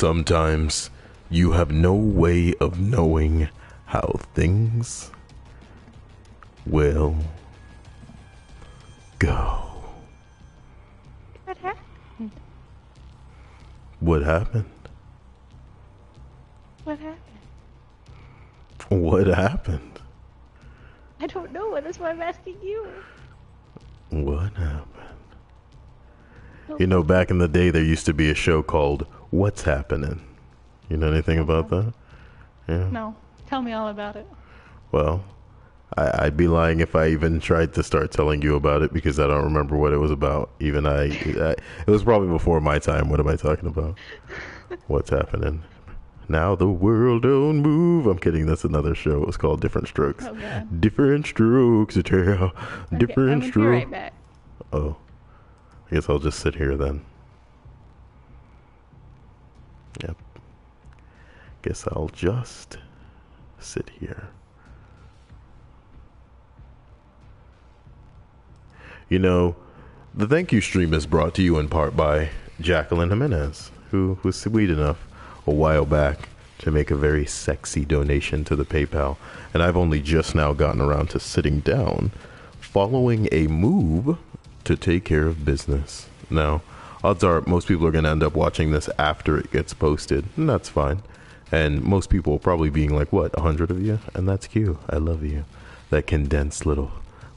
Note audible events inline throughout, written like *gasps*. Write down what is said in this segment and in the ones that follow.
Sometimes you have no way of knowing how things will go. What happened? What happened? What happened? What happened? I don't know. That's why I'm asking you. What happened? You know, back in the day, there used to be a show called What's Happening. You know anything about that? Yeah. No. Tell me all about it. Well, I, I'd be lying if I even tried to start telling you about it because I don't remember what it was about. Even I, I it was probably before my time. What am I talking about? *laughs* What's happening? Now the world don't move. I'm kidding. That's another show. It was called Different Strokes. Oh, Different strokes. Different okay, be strokes. right. Oh, I guess I'll just sit here then. Guess I'll just sit here. You know, the thank you stream is brought to you in part by Jacqueline Jimenez, who was sweet enough a while back to make a very sexy donation to the PayPal. And I've only just now gotten around to sitting down following a move to take care of business. Now, odds are most people are going to end up watching this after it gets posted, and that's fine. And most people probably being like, "What, a hundred of you?" And that's cute. I love you. That condensed little,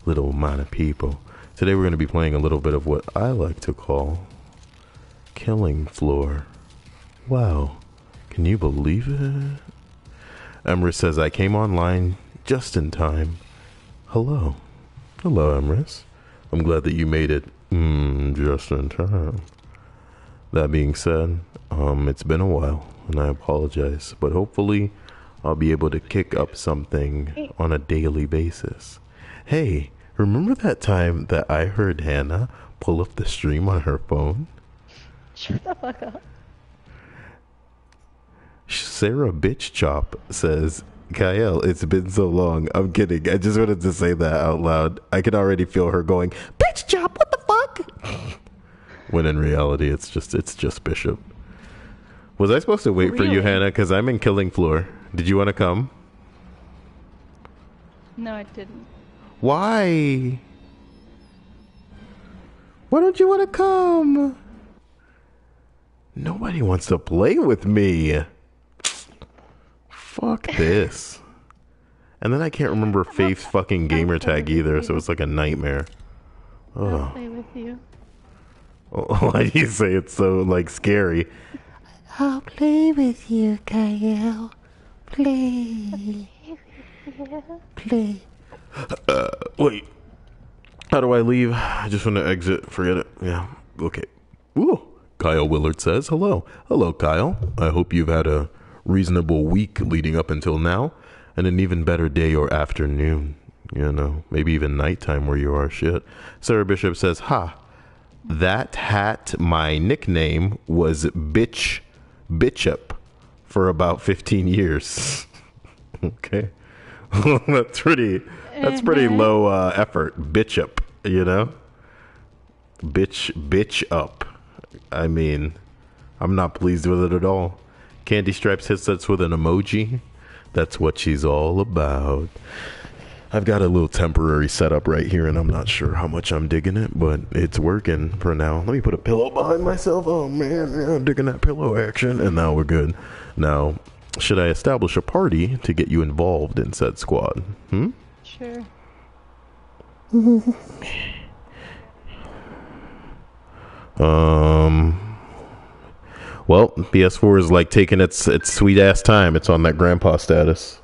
little amount of people. Today we're going to be playing a little bit of what I like to call Killing Floor. Wow, can you believe it? Emrys says I came online just in time. Hello, hello, Emrys. I'm glad that you made it mm, just in time. That being said, um, it's been a while, and I apologize, but hopefully, I'll be able to kick up something on a daily basis. Hey, remember that time that I heard Hannah pull up the stream on her phone? Shut the fuck up. Sarah Bitch Chop says, Cyael, it's been so long. I'm kidding. I just wanted to say that out loud. I can already feel her going, Bitch Chop, what the fuck? *laughs* when in reality, it's just it's just Bishop. Was I supposed to wait for you, Hannah? Because I'm in Killing Floor. Did you want to come? No, I didn't. Why? Why don't you want to come? Nobody wants to play with me. Fuck this. And then I can't remember Faith's fucking gamer tag either, so it's like a nightmare. I'll Oh, play with you. *laughs* why do you say it's so like scary? I'll play with you, Cyael. Play. Play. Uh, wait. How do I leave? I just want to exit. Forget it. Yeah. Okay. Ooh. Kyle Willard says hello. Hello, Kyle. I hope you've had a reasonable week leading up until now, and an even better day or afternoon. You know, maybe even nighttime where you are. Shit. Sarah Bishop says, "Ha, that hat. My nickname was Bitch Bishop for about fifteen years." *laughs* okay. *laughs* that's pretty. That's pretty Mhm. low uh, effort. Bitch up, you know. Bitch, bitch up. I mean, I'm not pleased with it at all. Candy Stripes hits us with an emoji. That's what she's all about. I've got a little temporary setup right here, and I'm not sure how much I'm digging it, but it's working for now. Let me put a pillow behind myself. Oh man, yeah, I'm digging that pillow action, and now we're good. Now, should I establish a party to get you involved in said squad? Hmm. Sure. Um. Well, PS4 is like taking its its sweet ass time. It's on that grandpa status.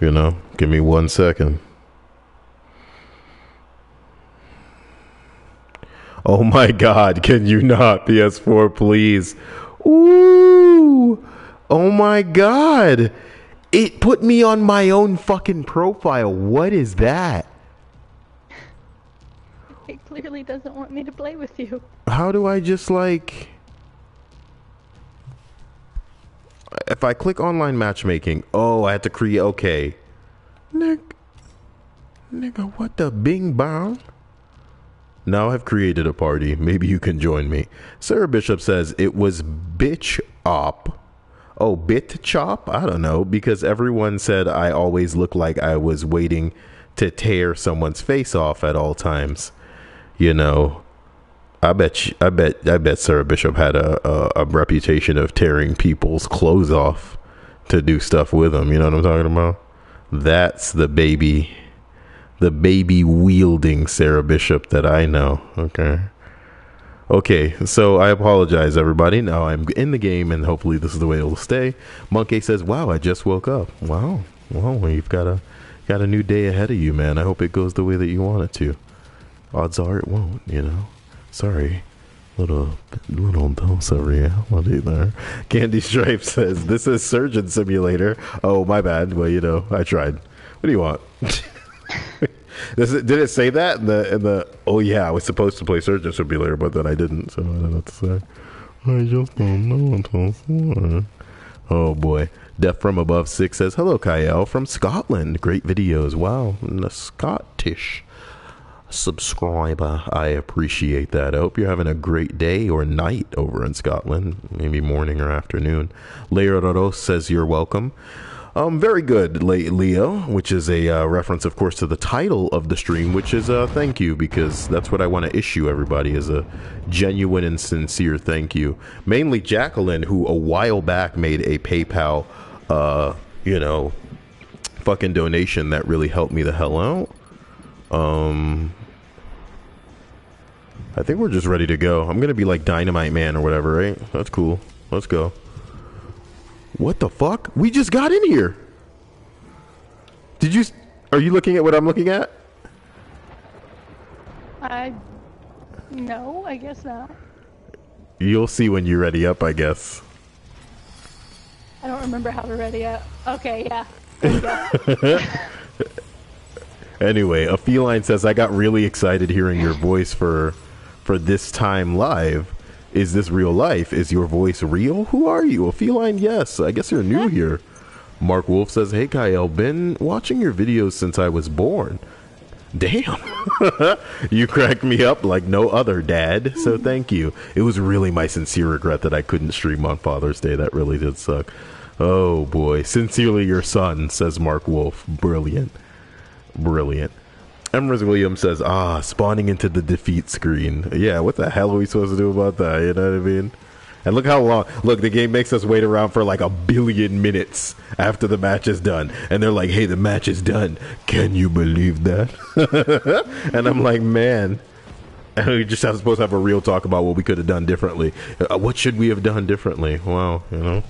You know, give me one second. Oh my God! Can you not PS4, please? Ooh! Oh my God! It put me on my own fucking profile. What is that? It clearly doesn't want me to play with you. How do I just like if I click online matchmaking, oh, I have to create okay. Nick Nigga, what the bing bong? Now I've created a party. Maybe you can join me. Sarah Bishop says it was bitch op. Oh, bit chop? I don't know because everyone said I always look like I was waiting to tear someone's face off at all times. You know, I bet she, I bet I bet Sarah Bishop had a, a, a reputation of tearing people's clothes off to do stuff with them. You know what I'm talking about? That's the baby, the baby wielding Sarah Bishop that I know. Okay. Okay, so I apologize, everybody. Now I'm in the game, and hopefully this is the way it'll stay. Monkey says, "Wow, I just woke up. Wow, well, you've got a got a new day ahead of you, man. I hope it goes the way that you want it to. Odds are it won't. You know. Sorry, little little dose of reality there. Candy Stripe says, "This is Surgeon Simulator." Oh, my bad. Well, you know, I tried. What do you want? *laughs* Did it say that in the in the? Oh yeah, I was supposed to play Surgeon Simulator, but then I didn't, so I don't know what to say. I just don't know. Oh boy, Death from Above Six says, "Hello, Cyael from Scotland. Great videos. Wow, a Scottish subscriber. I appreciate that. I hope you're having a great day or night over in Scotland, maybe morning or afternoon." Leo Roros says, "You're welcome." Um, very good, Le- Leo, which is a uh, reference, of course, to the title of the stream, which is uh, thank you, because that's what I want to issue everybody is a genuine and sincere thank you. Mainly Jacqueline, who a while back made a PayPal, uh, you know, fucking donation that really helped me the hell out. Um, I think we're just ready to go. I'm gonna be like Dynamite Man or whatever, right? That's cool. Let's go. What the fuck? We just got in here. Did you? Are you looking at what I'm looking at? I. No, I guess not. You'll see when you're ready up, I guess. I don't remember how to ready up. Okay, yeah. You. *laughs* Anyway, a feline says I got really excited hearing your *laughs* voice for for this time live. Is this real life? Is your voice real? Who are you? A feline? Yes. I guess you're new here. Mark Wolf says, "Hey Cyael, been watching your videos since I was born. Damn, *laughs* you cracked me up like no other dad. So mm-hmm. thank you. It was really my sincere regret that I couldn't stream on Father's Day. That really did suck. Oh boy, sincerely your son," says Mark Wolf. Brilliant. Brilliant. Emrys Williams says, ah, spawning into the defeat screen. Yeah, what the hell are we supposed to do about that? You know what I mean? And look how long. Look, the game makes us wait around for like a billion minutes after the match is done. And they're like, hey, the match is done. Can you believe that? *laughs* and I'm like, man. And *laughs* we just have supposed to have a real talk about what we could have done differently. Uh, what should we have done differently? Wow, you know?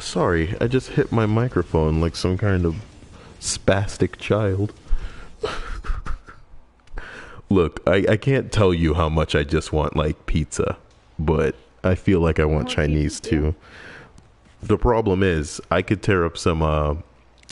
Sorry, I just hit my microphone like some kind of spastic child. *laughs* Look, I, I can't tell you how much I just want like pizza, but I feel like I want want Chinese too. The problem is I could tear up some uh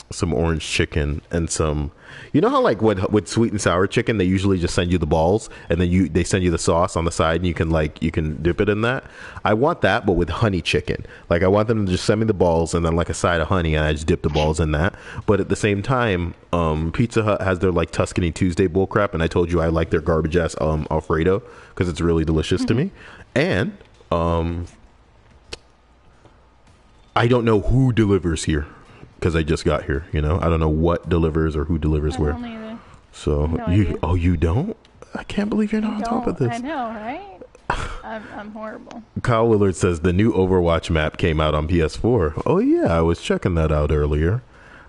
some orange chicken and some you know how like with with sweet and sour chicken they usually just send you the balls and then you they send you the sauce on the side and you can like you can dip it in that? I want that but with honey chicken. Like i want them to just send me the balls and then like a side of honey and i just dip the balls in that. But at the same time um pizza hut has their like tuscany tuesday bull crap and i told you i like their garbage ass um alfredo because it's really delicious to me. And um I don't know who delivers here because I just got here. You know, I don't know what delivers or who delivers I where. So no you, idea. oh, you don't? I can't believe you're not on top of this. I know, right? *laughs* I'm, I'm horrible. Kyle Willard says the new Overwatch map came out on PS4. Oh yeah, I was checking that out earlier.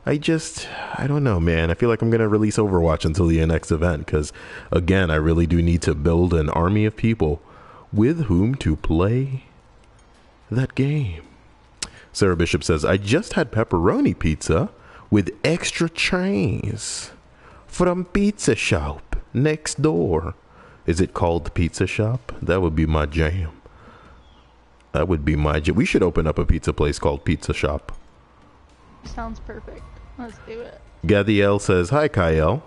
I just, I don't know, man. I feel like I'm gonna release Overwatch until the next event because, again, I really do need to build an army of people with whom to play that game. Sarah Bishop says, I just had pepperoni pizza with extra chains from Pizza Shop next door. Is it called Pizza Shop? That would be my jam. That would be my jam. We should open up a pizza place called Pizza Shop. Sounds perfect. Let's do it. Gadiel says, Hi, Cyael.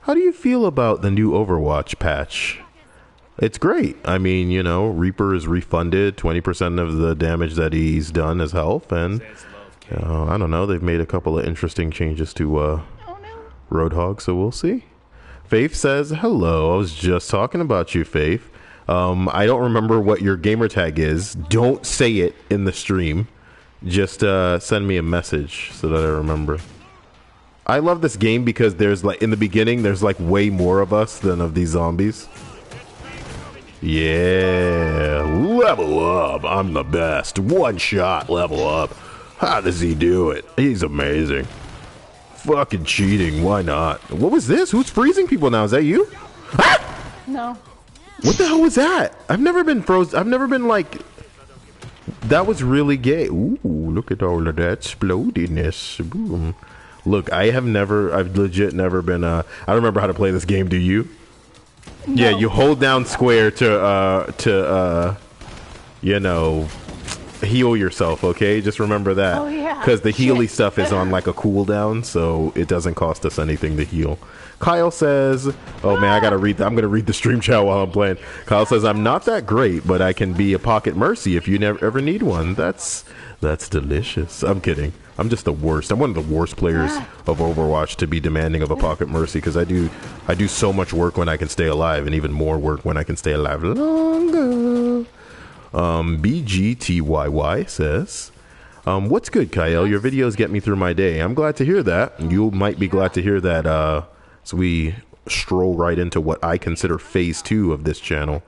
How do you feel about the new Overwatch patch? It's great. I mean, you know, Reaper is refunded 20% of the damage that he's done as health, and uh, I don't know, they've made a couple of interesting changes to uh, Oh no. Roadhog, so we'll see. Faith says, hello. I was just talking about you, Faith. Um, I don't remember what your gamer tag is. Don't say it in the stream. Just uh, send me a message so that I remember. I love this game because there's like in the beginning there's like way more of us than of these zombies. Yeah, level up. I'm the best. One shot, level up. How does he do it? He's amazing. Fucking cheating. Why not? What was this? Who's freezing people now? Is that you? Ah! No. What the hell was that? I've never been frozen. I've never been like. That was really gay. Ooh, look at all of that explodiness. Boom. Look, I have never. I've legit never been. Uh, I don't remember how to play this game. Do you? Yeah, you hold down square to uh to uh, you know, heal yourself. Okay, just remember that. Oh, yeah. Because the healy Shit. *laughs* stuff is on like a cooldown, so it doesn't cost us anything to heal. Kyle says, "Oh man, I gotta read. The, I'm gonna read the stream chat while I'm playing." Kyle says, "I'm not that great, but I can be a pocket mercy if you never ever need one. That's that's delicious." I'm kidding. I'm just the worst. I'm one of the worst players of Overwatch to be demanding of a pocket mercy because I do I do so much work when I can stay alive, and even more work when I can stay alive longer. Um, BGTYY says, um, "What's good, Cyael? Your videos get me through my day. I'm glad to hear that. You might be glad to hear that. Uh, so we stroll right into what I consider phase two of this channel.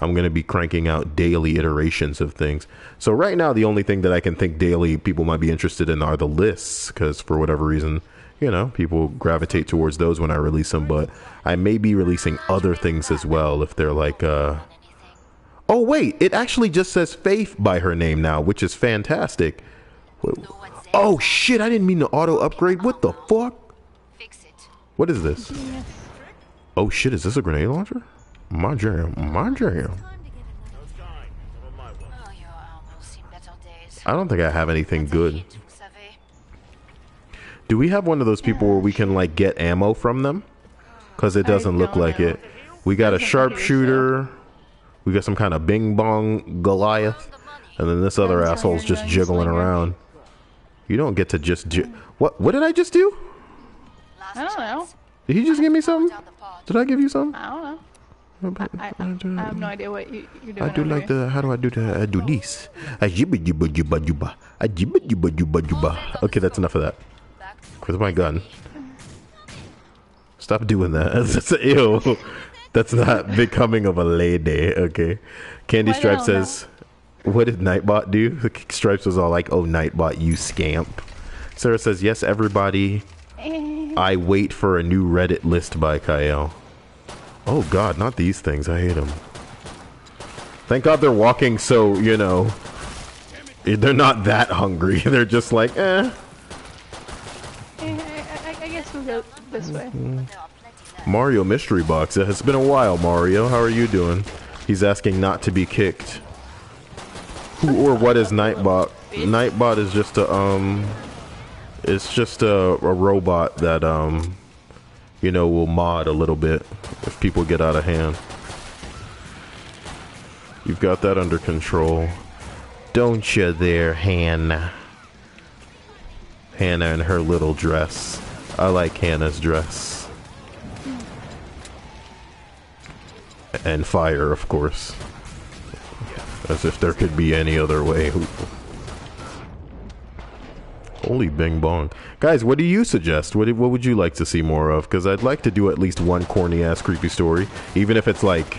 I'm going to be cranking out daily iterations of things. So right now, the only thing that I can think daily people might be interested in are the lists, because for whatever reason." You know, people gravitate towards those when I release them, but I may be releasing other things as well if they're like, uh, Oh wait, it actually just says Faith by her name now, which is fantastic. Oh shit, I didn't mean to auto upgrade. What the fuck? Fix it. What is this? Oh shit, is this a grenade launcher? My jam, my jam. Your arm will see better days. I don't think I have anything good. Hate, vous savez. Do we have one of those people where we can like get ammo from them? Because it doesn't look like know. it. We got a sharpshooter. We got some kind of bing bong Goliath, and then this other asshole's just jiggling around. You don't get to just ji- what? What did I just do? I don't know. Did he just give me something? Down the pod. Did I give you something? I don't know. I, I, I have no idea what you, you're doing. I do like here. the. How do I do the? I do this. I jibba jibba jibba jibba. I jibba jibba jibba jibba. Okay, that's enough of that. Back to Where's my gun? Stop doing that. *laughs* That's ew. That's not becoming of a lady. Okay. Candy Stripe the hell says, "What did Nightbot do?" Stripes was all like, "Oh, Nightbot, you scamp." Sarah says, "Yes, everybody. *laughs* I wait for a new Reddit list by Kyle." Oh God, not these things. I hate them. Thank God they're walking so you know. They're not that hungry. *laughs* They're just like, eh. I, I, I guess we'll go this way. Plenty left. Mario Mystery Box. It has been a while, Mario. How are you doing? He's asking not to be kicked. Who or what is Nightbot? Nightbot is just a um it's just a, a robot that um you know will mod a little bit if people get out of hand. You've got that under control. Don't you there, Hannah? Hannah in her little dress. I like Hannah's dress. and fire, of course. As if there could be any other way. Holy bing bong. Guys, what do you suggest? What, what would you like to see more of? Because I'd like to do at least one corny ass creepy story, even if it's like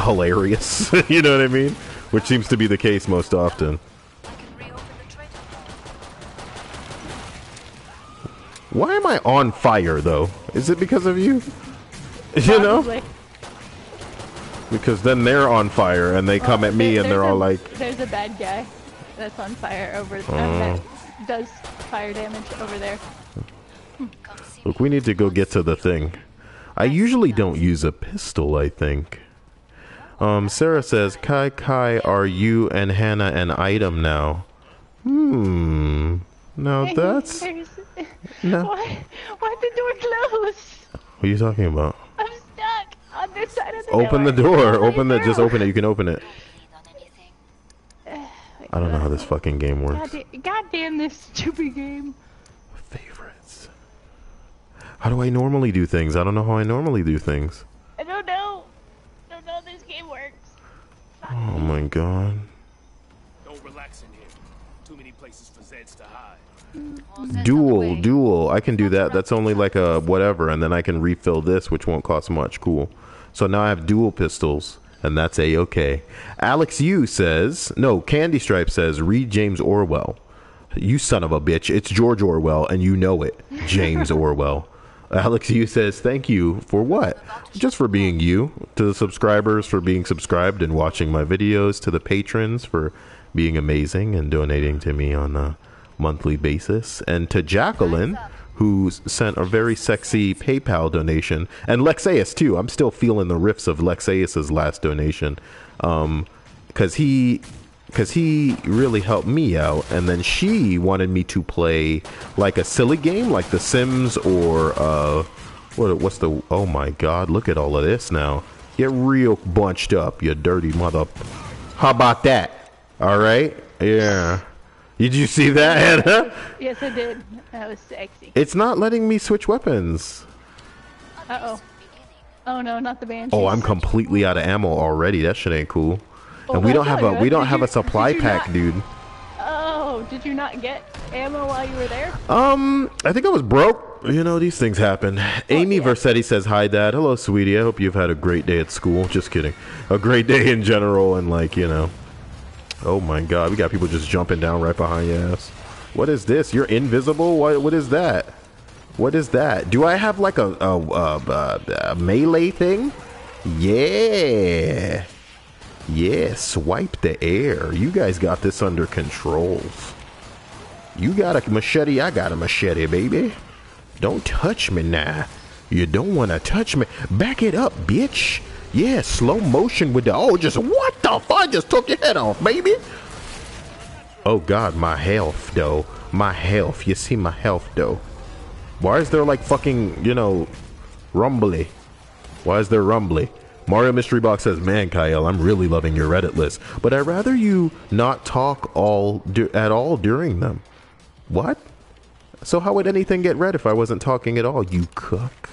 hilarious. *laughs* you know what I mean? Which seems to be the case most often. We can reopen the trade Why am I on fire though? Is it because of you? *laughs* You know? Because then they're on fire and they come at me There- and they're there's all a- like, There's a bad guy that's on fire over uh, does fire damage over there. Look, we need to go get to the thing. I usually don't use a pistol, I think. Um, Sarah says, Kai Kai, are you and Hannah an item now? Hmm. Now that's. No. *laughs* Why? Why did the door close? What are you talking about? I'm stuck on this side of the door. Open the door. door. How do I Open it. Just open it. You can open it. Lead on anything. I don't know how this fucking game works. God, da- God damn this stupid game. Favorites. How do I normally do things? I don't know how I normally do things. I don't know. don't know how this game works. Oh my god. Don't relax in here. Too many places for Zeds to hide. All set on the Dual, dual. I can do that. That's only like a whatever, and then I can refill this, which won't cost much. Cool. So now I have dual pistols, and that's a okay. Alex U says no. Candy Stripe says read James Orwell. You son of a bitch! It's George Orwell, and you know it. James *laughs* Orwell. Alex U says thank you for what? Just for being you. To the subscribers for being subscribed and watching my videos. To the patrons for being amazing and donating to me on a monthly basis. And to Jacqueline, who sent a very sexy PayPal donation. And Lexaeus, too. I'm still feeling the riffs of Lexaeus's last donation. Um, because he because he really helped me out and then she wanted me to play like a silly game like the sims or uh what what's the oh my god look at all of this now get real bunched up you dirty mother how about that all right yeah did you see that Hannah? Yes, I did. That was sexy. it's not letting me switch weapons Uh oh. Oh no, not the banshee. oh i'm completely out of ammo already that shit ain't cool Oh, and we don't have a we don't Did have you- a supply pack not- dude Oh, did you not get ammo while you were there? Um, I think I was broke. You know, these things happen. Amy yeah. Versetti says, Hi, Dad. Hello, sweetie. I hope you've had a great day at school. Just kidding. A great day in general, and like, you know. Oh my god, we got people just jumping down right behind your ass. What is this? You're invisible? What, what is that? What is that? Do I have like a, a, a, a, melee thing? Yeah. Yeah, swipe the air. You guys got this under controls. You got a machete, I got a machete, baby. Don't touch me now. You don't want to touch me. Back it up, bitch. Yeah, slow motion with the. Oh, just what the fuck? I just took your head off, baby. Oh, God, my health, though. My health. You see my health, though. Why is there like fucking, you know, rumbly? Why is there rumbly? Mario Mystery Box says, "Man, Cyael, I'm really loving your Reddit list, but I'd rather you not talk all at all during them." What? So how would anything get read if I wasn't talking at all? You cuck.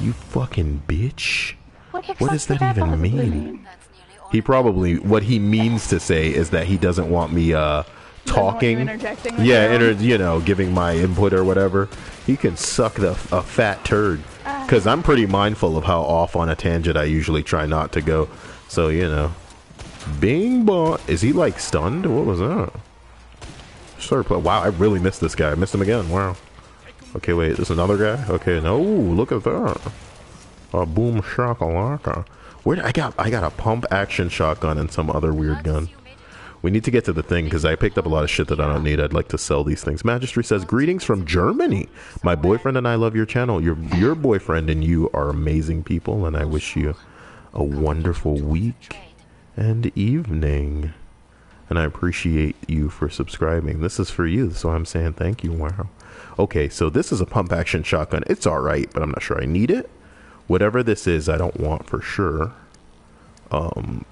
You fucking bitch. What, What does that even mean? That's nearly all. He probably what he means to say is that he doesn't want me uh want you talking. interjecting with yeah, inter, you know, giving my input or whatever. He can suck the a fat turd Ah. cuz I'm pretty mindful of how off on a tangent I usually try not to go. So, you know. Bing bong. Is he like stunned? What was that? Sort of, wow, I really missed this guy. I missed him again. Wow. Okay, wait, this another guy? Okay, no, look at that. A boom shakalaka. Where I got I got a pump action shotgun and some other weird gun. We need to get to the thing because I picked up a lot of shit that I don't need. I'd like to sell these things. Magistry says, "Greetings from Germany. My boyfriend and I love your channel. Your your boyfriend and you are amazing people, and I wish you a wonderful week and evening. And I appreciate you for subscribing. This is for you, so I'm saying thank you. Wow. Okay, so this is a pump action shotgun. It's all right, but I'm not sure I need it. Whatever this is, I don't want for sure. Um,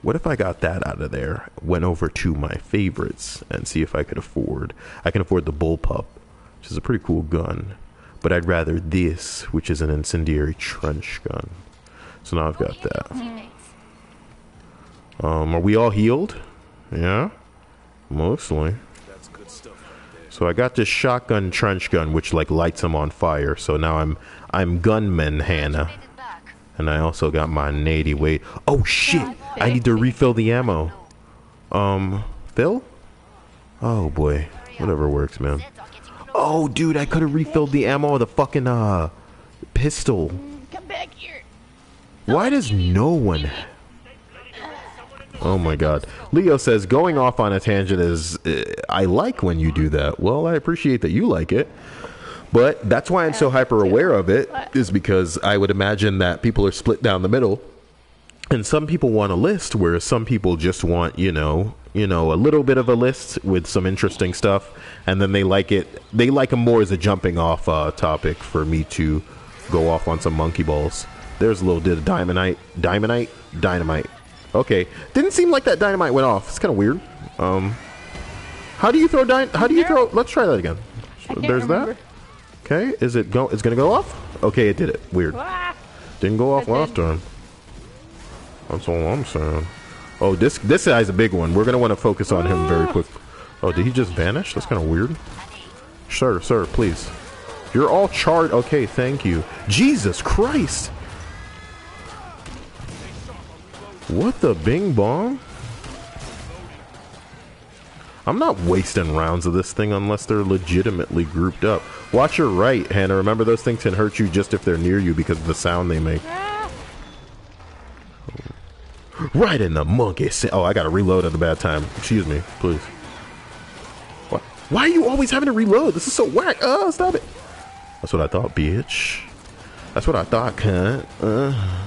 what if I got that out of there, went over to my favorites, and see if I could afford? I can afford the bullpup, which is a pretty cool gun, but I'd rather this, which is an incendiary trench gun. So now I've got that. Um, are we all healed? Yeah, mostly. That's good stuff. So I got this shotgun trench gun, which like lights them on fire. So now I'm I'm gunman Hannah, and I also got my nady weight. Oh shit! I need to refill the ammo. Um, Phil? Oh boy, whatever works, man. Oh dude, I could have refilled the ammo of the fucking uh pistol. Come back here. Why does no one? Oh my god. Leo says going off on a tangent is uh, I like when you do that. Well, I appreciate that you like it. But that's why I'm so hyper aware of it is because I would imagine that people are split down the middle. And some people want a list whereas some people just want, you know, you know, a little bit of a list with some interesting stuff and then they like it they like them more as a jumping off uh, topic for me to go off on some monkey balls. There's a little bit of diamondite, diamondite, dynamite. Okay, didn't seem like that dynamite went off. It's kind of weird. Um, how do you throw dy- How do you throw? Let's try that again. There's remember. that. Okay, is it go? It's gonna go off. Okay, it did it. Weird. Ah! Didn't go off last time. That's all I'm saying. Oh, this this guy's a big one. We're gonna want to focus on him very quick. Oh, did he just vanish? That's kind of weird. Sir, sir, please. You're all charred. Okay, thank you. Jesus Christ. What the bing bong? I'm not wasting rounds of this thing unless they're legitimately grouped up. Watch your right, Hannah. Remember, those things can hurt you just if they're near you because of the sound they make. *gasps* Right in the monkey. Oh, I gotta reload at a bad time. Excuse me, please. What? Why are you always having to reload? This is so whack. Oh, stop it. That's what I thought, bitch. That's what I thought, cunt. Uh,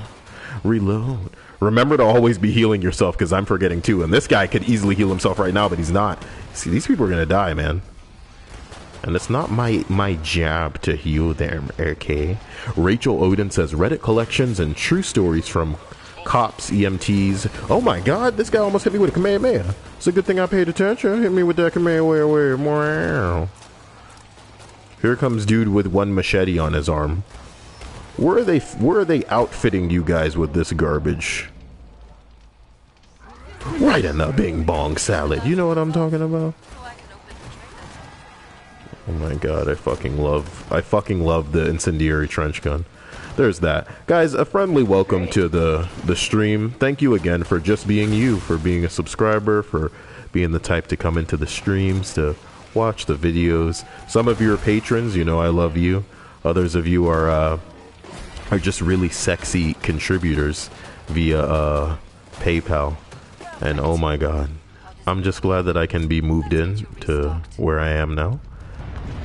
reload. Remember to always be healing yourself because I'm forgetting too. And this guy could easily heal himself right now, but he's not. See, these people are gonna die, man. And it's not my my job to heal them, okay? Rachel Odin says Reddit collections and true stories from cops, EMTs. Oh my god, this guy almost hit me with a Kamehameha. It's a good thing I paid attention. Hit me with that Kamehameha. Here comes dude with one machete on his arm. Where are they? Where are they outfitting you guys with this garbage? Right in the Bing Bong salad. You know what I'm talking about? Oh my god, I fucking love I fucking love the incendiary trench gun. There's that. Guys, a friendly welcome to the the stream. Thank you again for just being you, for being a subscriber, for being the type to come into the streams to watch the videos. Some of you are patrons, you know I love you. Others of you are uh are just really sexy contributors via uh PayPal. And oh my god. I'm just glad that I can be moved in to where I am now.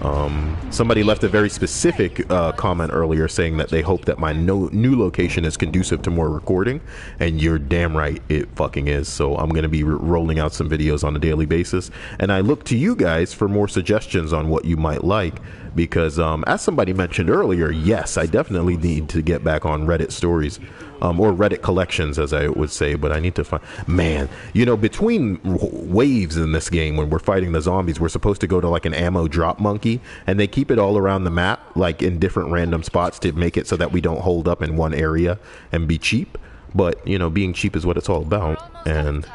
Um, somebody left a very specific uh, comment earlier saying that they hope that my no, new location is conducive to more recording, and you're damn right it fucking is. So I'm going to be r rolling out some videos on a daily basis, and I look to you guys for more suggestions on what you might like. Because um, as somebody mentioned earlier, yes, I definitely need to get back on Reddit stories. Um, or Reddit collections, as I would say, but I need to find. Man, you know, between waves in this game, when we're fighting the zombies, we're supposed to go to like an ammo drop monkey, and they keep it all around the map, like in different random spots to make it so that we don't hold up in one area and be cheap. But, you know, being cheap is what it's all about, and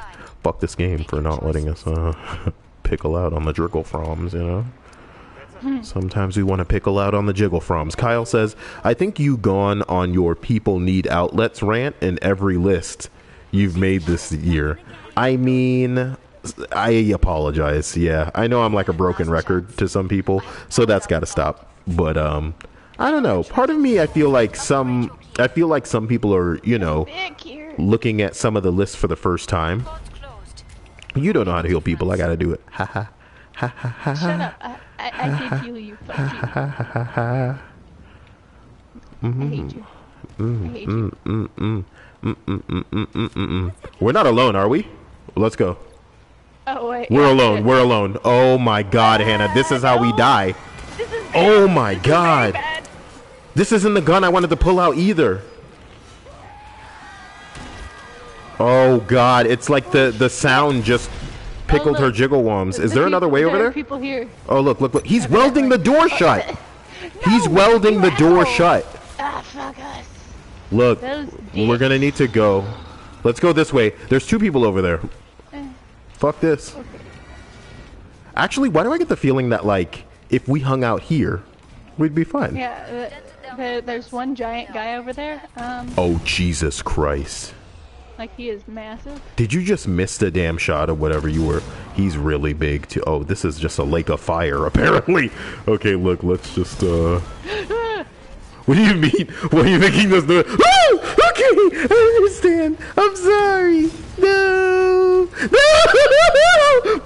fuck this game for not letting us uh, *laughs* pickle out on the Driggle Froms, you know? Sometimes we want to pickle out on the jiggle froms. Kyle says, I think you gone on your people need outlets rant in every list you've made this year. I mean, I apologize. Yeah, I know I'm like a broken record to some people, so that's got to stop. But um I don't know. Part of me I feel like some I feel like some people are, you know, looking at some of the lists for the first time. You don't know how to heal people. I got to do it. Ha ha. Ha ha ha. Shut up. I, I, can heal you. Fuck you. I hate you. Mm-hmm. I hate you. Mm-hmm. Mm-hmm. We're not alone, are we? Let's go. Oh wait. We're yeah, alone. We're alone. Oh my god, Hannah. This is how we die. This is Oh my very god. bad. This isn't the gun I wanted to pull out either. Oh god, it's like the the sound just pickled Oh, her jiggle worms. Is there another way over there? People here. Oh look, look, look. He's welding the door *laughs* shut. He's welding the door no. shut. Ah, fuck us. Look, we're gonna need to go. Let's go this way. There's two people over there. Eh. Fuck this. Actually, why do I get the feeling that like if we hung out here, we'd be fine? Yeah, the, the, there's one giant guy over there. Um, Oh Jesus Christ! Like he is massive. Did you just miss the damn shot of whatever you were? He's really big too. Oh, this is just a lake of fire *laughs* apparently. Okay, look, let's just uh. *laughs* What do you mean? What are you thinking this the Oh! Okay, I understand. I'm sorry. No. No! *laughs*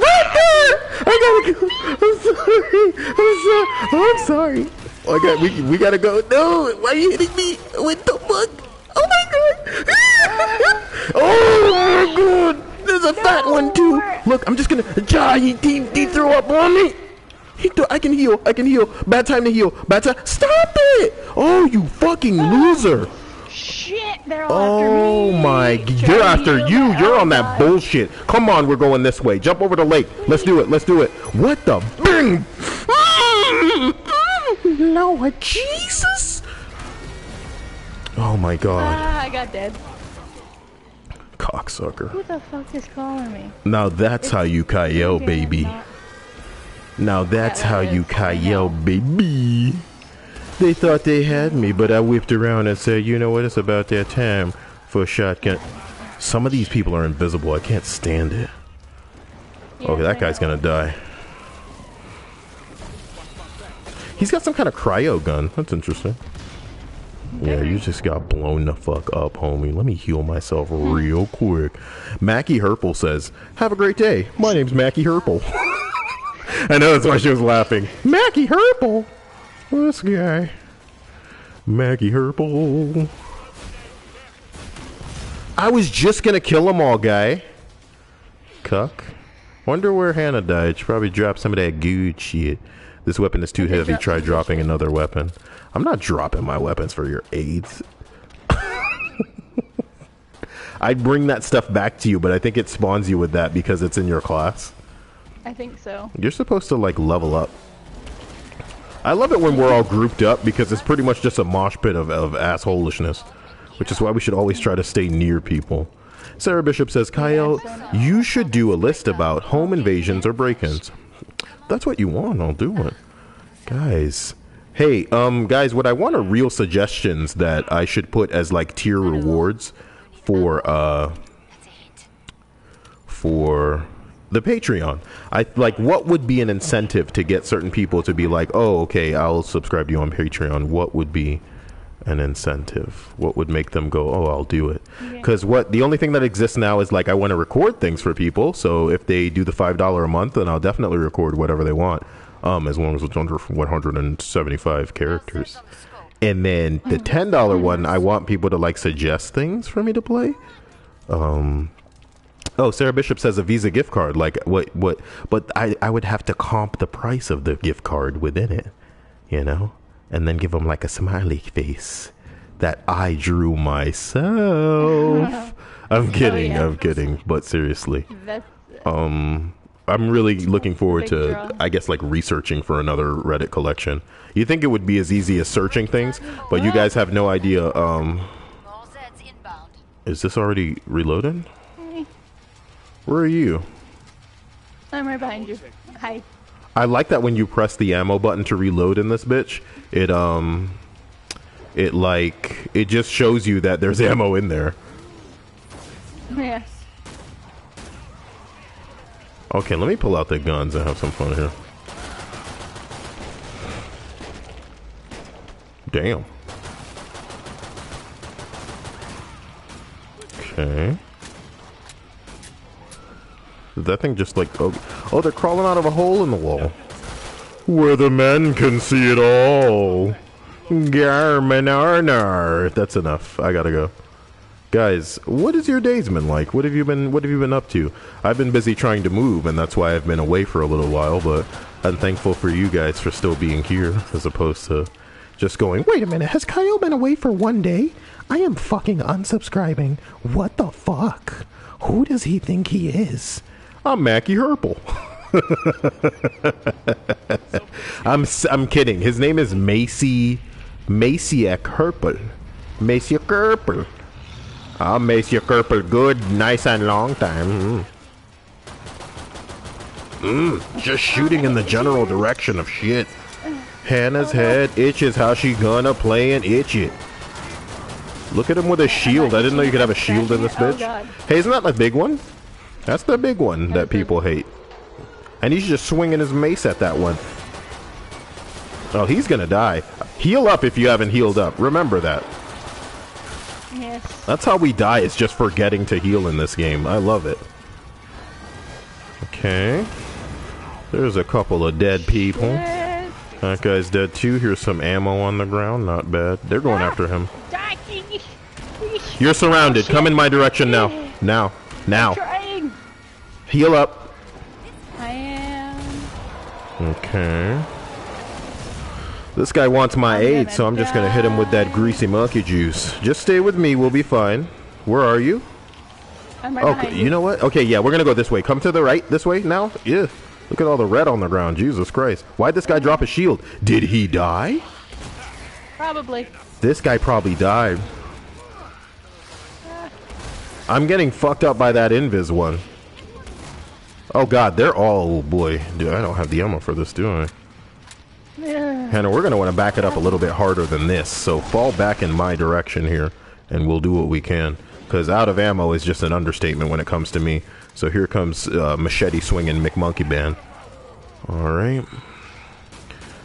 I gotta go. I'm sorry. I'm sorry. Oh, I'm sorry. Oh, I got we we gotta go. No, why are you hitting me? What the fuck? Oh my god. Oh. There's a fat one too. Look, I'm just gonna Ja, he, he, he threw up on me. He threw, I can heal. I can heal. Bad time to heal. Bad time. Stop it! Oh, you fucking loser! Shit, they're Oh my! You're after you. You're oh on that bullshit. Come on, we're going this way. Jump over the lake. Let's do it. Let's do it. What the bing? Lord Jesus! Oh my god, Ah, I got dead. cocksucker. Who the fuck is calling me? Now that's how you Cyael, baby. Now that's Yeah, how you. Cyael, baby. They thought they had me, but I whipped around and said, you know what, it's about that time for a shotgun. Some of these people are invisible. I can't stand it. Yeah, Okay, that guy's gonna die. He's got some kind of cryo gun. That's interesting. Yeah, you just got blown the fuck up, homie. Let me heal myself real quick. Mackie Herpel says, Have a great day. My name's Mackie Herpel. *laughs* I know that's why she was laughing. Mackie Herpel? This guy. Mackie Herpel. I was just gonna kill them all, guy. Cuck. Wonder where Hannah died. She probably dropped some of that good shit. This weapon is too heavy. Try dropping another weapon. I'm not dropping my weapons for your aids. *laughs* I'd bring that stuff back to you, but I think it spawns you with that because it's in your class. I think so. You're supposed to like level up. I love it when we're all grouped up because it's pretty much just a mosh pit of, of assholishness, which is why we should always try to stay near people. Sarah Bishop says, Cyael, you should do a list about home invasions or break-ins. That's what you want. I'll do it, guys. Hey, um, guys, what I want are real suggestions that I should put as like tier rewards for uh for the Patreon. I like what would be an incentive to get certain people to be like, "Oh, okay, I'll subscribe to you on Patreon." What would be an incentive? What would make them go, "Oh, I'll do it?" Cuz what the only thing that exists now is like I want to record things for people. So if they do the $5 a month, then I'll definitely record whatever they want. Um as long as it's under 175 characters. And then the ten dollar one, I want people to like suggest things for me to play. Um, oh, Sarah Bishop says a Visa gift card. Like what? What? But I I would have to comp the price of the gift card within it, you know, and then give them like a smiley face that I drew myself. *laughs* I'm kidding. yeah. I'm kidding. But seriously, um, I'm really looking forward Big to, draw. I guess, like researching for another Reddit collection. You think it would be as easy as searching things, but you guys have no idea. Um, More Zeds inbound. is this already reloaded? Where are you? I'm right behind you. Hi. I like that when you press the ammo button to reload in this bitch, it um, it like it just shows you that there's *laughs* ammo in there. Yeah. Okay, let me pull out the guns and have some fun here. Damn. Okay. That thing just like oh, oh they're crawling out of a hole in the wall. Where the men can see it all. Garmin Arnar. That's enough. I gotta go. Guys, what has your days been like? What have you been what have you been up to? I've been busy trying to move and that's why I've been away for a little while, but I'm thankful for you guys for still being here as opposed to just going, "Wait a minute, has Cyael been away for one day? I am fucking unsubscribing. What the fuck? Who does he think he is?" I'm Mackie Herpel. *laughs* I'm I'm kidding. His name is Macy Maciek Herpel. Maciek Herpel. I'll make your purple good, nice and long time. Mm. Mm, just shooting in the general direction of shit. Hannah's head itches how she gonna play and itch it. Look at him with a shield. I didn't know you could have a shield in this Oh, bitch. Hey, isn't that the big one? That's the big one that people hate. And he's just swinging his mace at that one. Oh, he's gonna die. Heal up if you haven't healed up. Remember that. Yes. That's how we die, is just forgetting to heal in this game. I love it. Okay. There's a couple of dead people. Yes. That guy's dead too. Here's some ammo on the ground. Not bad. They're going after him. You're surrounded. Come in my direction now. Now. Now. Heal up. I am. Okay. This guy wants my I'm aid, so I'm just gonna hit him with that greasy monkey juice. Just stay with me. We'll be fine. Where are you? I'm right Okay, behind you know what? Okay, yeah, we're gonna go this way. Come to the right, this way now. Yeah, Look at all the red on the ground. Jesus Christ. Why'd this guy drop a shield? Did he die? Probably. This guy probably died. I'm getting fucked up by that invis one. Oh god, they're all oh boy. Dude, I don't have the ammo for this, do I? Yeah. Hannah, we're gonna want to back it up a little bit harder than this. So fall back in my direction here, and we'll do what we can. Because out of ammo is just an understatement when it comes to me. So here comes uh, machete swinging McMonkey Band. All right.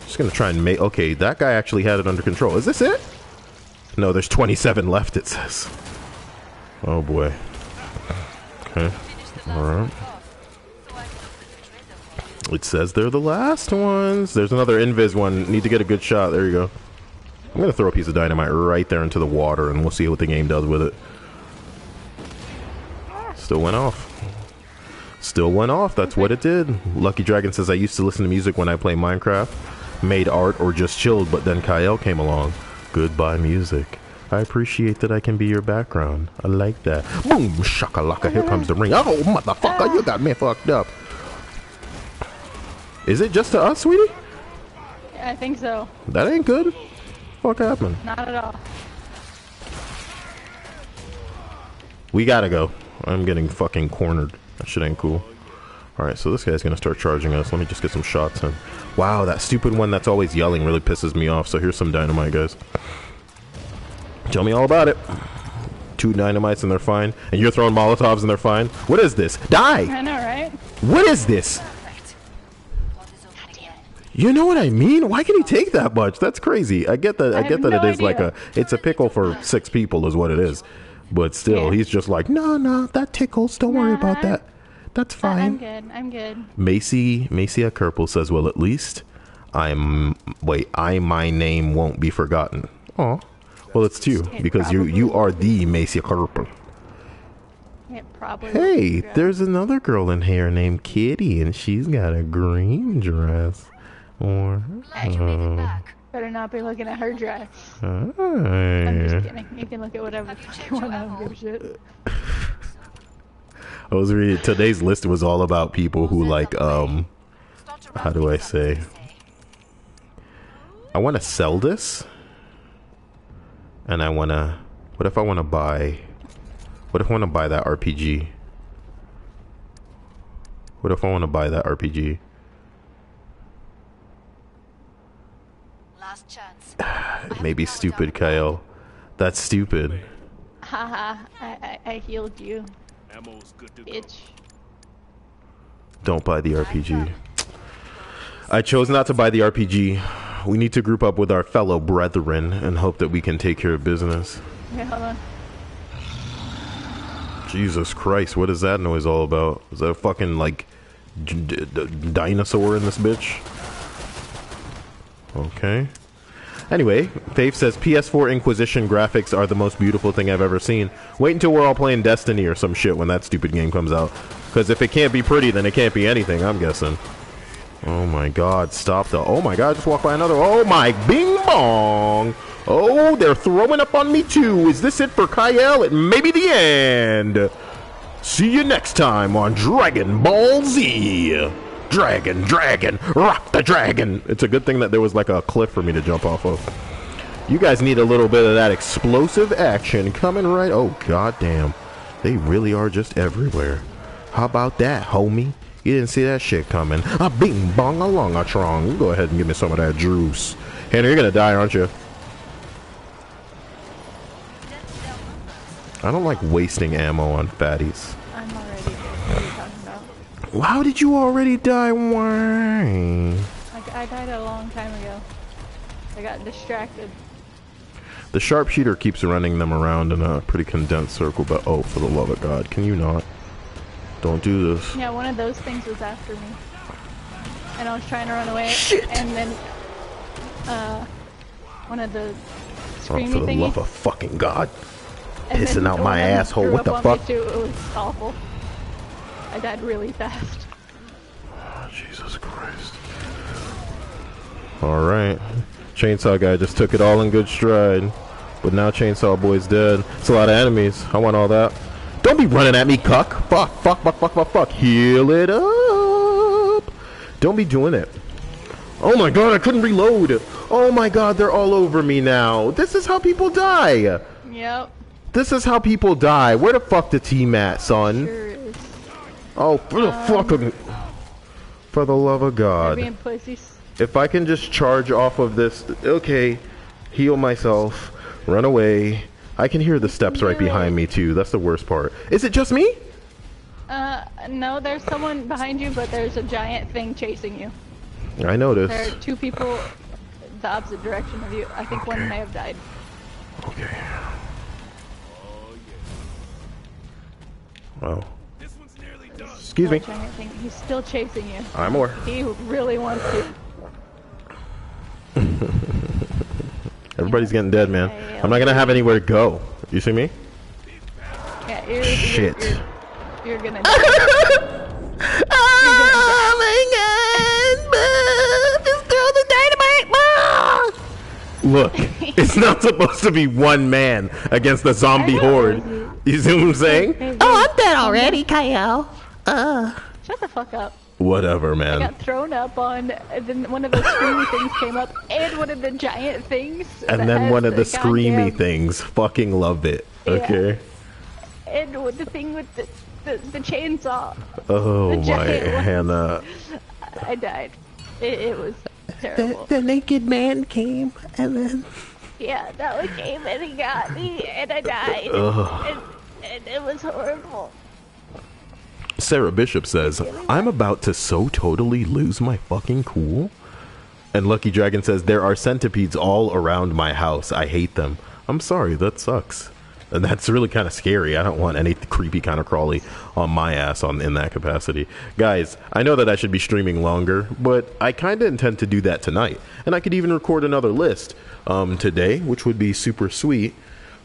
Just gonna try and make. Okay, that guy actually had it under control. Is this it? No, there's 27 left. It says. Oh boy. Okay. All right. It says they're the last ones. There's another invis one. Need to get a good shot. There you go. I'm gonna throw a piece of dynamite right there into the water, and we'll see what the game does with it. Still went off. Still went off. That's what it did. Lucky Dragon says I used to listen to music when I play Minecraft, made art, or just chilled, but then Cyael came along. Goodbye, music. I appreciate that I can be your background. I like that. Boom, shakalaka. Here comes the ring. Oh, motherfucker, you got me fucked up. Is it just to us, sweetie? I think so. That ain't good. What happened? Not at all. We gotta go. I'm getting fucking cornered. That shit ain't cool. Alright, so this guy's gonna start charging us. Let me just get some shots in. Wow, that stupid one that's always yelling really pisses me off. So here's some dynamite, guys. Tell me all about it. Two dynamites and they're fine. And you're throwing Molotovs and they're fine. What is this? Die! I know, right? What is this? You know what I mean? Why can he take that much? That's crazy. I get that. I, I get that no it is like a. It's a pickle for six people, is what it is. But still, Yeah. he's just like, no, no, that tickles. Don't worry about that. That's I- I'm good. I'm good. Macy Macy Kerpel says, well, at least I'm. Wait, I my name won't be forgotten. Oh, well, it's you It because you you are the Macy Kerpel. Probably. Hey, there's another girl in here named Kitty, and she's got a green dress. Or Glad you made it back. Better not be looking at her dress. I'm just kidding. You can look at whatever you you want. your I don't give a shit. I was reading today's list was all about people who like um how do I say? I want to sell this and I want to what if I want to buy what if I want to buy that RPG? What if I want to buy that RPG? Last chance. I have Maybe stupid Cyael. That's stupid. Haha. I, I I healed you, Ammo's good to go. bitch. Don't buy the RPG. I chose not to buy the RPG. We need to group up with our fellow brethren and hope that we can take care of business. Okay, hold on. Jesus Christ, what is that noise all about? Is that a fucking like d- d- d- dinosaur in this bitch? Okay. Anyway, Faith says PS4 Inquisition graphics are the most beautiful thing I've ever seen. Wait until we're all playing Destiny or some shit when that stupid game comes out. Because if it can't be pretty, then it can't be anything, I'm guessing. Oh my god, stop the. Oh my god, just walked by another. Oh my bing bong! Oh, they're throwing up on me too. Is this it for Cyael? It may be the end. See you next time on Dragon Ball Z. Dragon, dragon, rock the dragon. It's a good thing that there was like a cliff for me to jump off of. You guys need a little bit of that explosive action coming right. Oh, goddamn. They really are just everywhere. How about that, homie? You didn't see that shit coming. A bing bong along a trong. Go ahead and give me some of that juice. Hannah, you're gonna die, aren't you? I don't like wasting ammo on fatties. I'm already good. What are you talking about? How did you already die? Why? Like I died a long time ago. I got distracted. The sharpshooter keeps running them around in a pretty condensed circle, but oh, for the love of God, can you not? Don't do this. Yeah, one of those things was after me. And I was trying to run away. Shit. And then, uh, one of the Oh, for the thingies. love of fucking God. and pissing out my one of them asshole. What the fuck? Too. It was awful. I died really fast. Oh, Jesus Christ. Alright. Chainsaw guy just took it all in good stride. But now Chainsaw Boy's dead. It's a lot of enemies. I want all that. Don't be running at me, cuck. Fuck, fuck, fuck, fuck, fuck, fuck. Heal it up. Don't be doing it. Oh my god, I couldn't reload. Oh my god, they're all over me now. This is how people die. Yep. This is how people die. Where the fuck the team at, son? Sure is. Oh, for the fucking. For the love of God. being. If I can just charge off of this, okay, heal myself, run away. I can hear the steps right behind me too. That's the worst part. Is it just me? Uh, no, there's someone behind you, but there's a giant thing chasing you. I noticed. There are two people the opposite direction of you. I think one may have died. Okay. Wow. Excuse me. Thing. He's still chasing you. I'm more. He really wants to. *laughs* Everybody's getting dead, man. I'm not gonna have anywhere to go. You see me? Yeah, you're, Shit. You're, you're, *laughs* you're gonna die. Oh my god! Just throw the dynamite! Mom! Look, *laughs* it's not supposed to be one man against the zombie horde. You see what I'm saying? Oh, I'm dead already, Cyael. Uh, Shut the fuck up. Whatever, man. I got thrown up on, then one of the screamy things came up, and one of the giant things. And then one of the goddamn- screamy things. Fucking love it. Okay. And with the thing with the, the, the chainsaw. Oh The my. Hannah. *laughs* I died. It, it was terrible. the naked man came, and then Yeah, that one came and he got me, and I died. And, and it was horrible. Sarah Bishop says, I'm about to so totally lose my fucking cool. And Lucky Dragon says, There are centipedes all around my house. I hate them. I'm sorry, that sucks. And that's really kind of scary. I don't want any creepy kind of crawly on my ass on in that capacity. Guys, I know that I should be streaming longer, but I kind of intend to do that tonight. And I could even record another list um, today, which would be super sweet.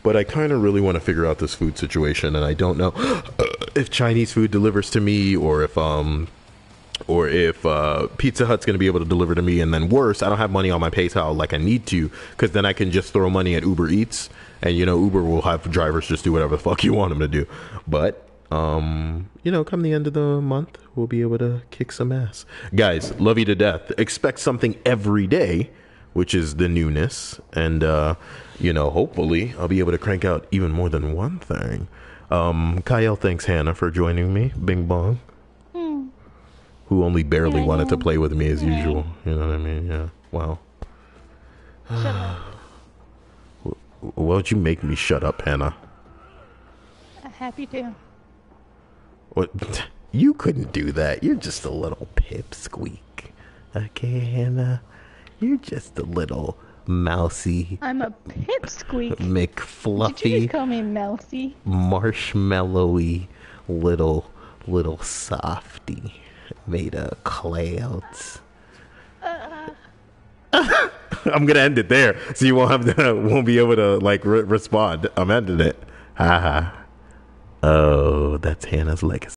But I kind of really want to figure out this food situation, and I don't know *gasps* if Chinese food delivers to me or if um or if uh, Pizza Hut's going to be able to deliver to me, and then worse, I don't have money on my PayPal like I need to, because then I can just throw money at Uber Eats, and you know Uber will have drivers just do whatever the fuck you want them to do. But um, you know, come the end of the month, we'll be able to kick some ass, guys. Love you to death. Expect something every day, which is the newness, and uh, you know, hopefully, I'll be able to crank out even more than one thing. Um, Cyael thanks Hannah for joining me. Bing bong who only barely Yeah, wanted to play with me as Yeah. usual. You know what I mean? Yeah. Wow. Shut up. Why would you make me shut up, Hannah? I'm happy to. What? *laughs* You couldn't do that. You're just a little pipsqueak. Okay, Hannah? You're just a little mousy, I'm a pipsqueak. McFluffy. Did you McFluffy, just call me Mousy? marshmallowy little little softy made of clouds. Uh. *laughs* I'm gonna end it there, so you won't have to, *laughs* won't be able to like re- respond. I'm ending it. Ha ha. Oh, that's Hannah's legacy.